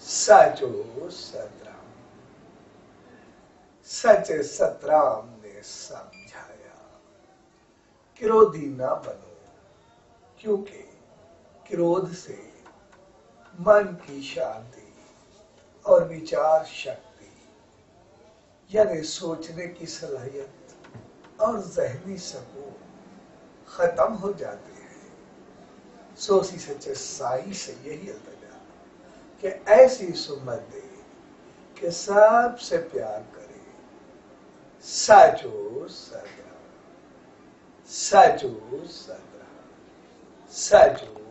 साचो सतराम सच सतराम ने समझाया, क्रोधी ना बनो, क्योंकि क्रोध से मन की शांति और विचार शक्ति, यानी सोचने की सलाहियत और जहनी सकून खत्म हो जाते हैं। सोसी सच्चे साई से यही अल्तजा कि ऐसी सुमत कि सबसे प्यार करे। सचो सदरा। सचो सदरा। साचो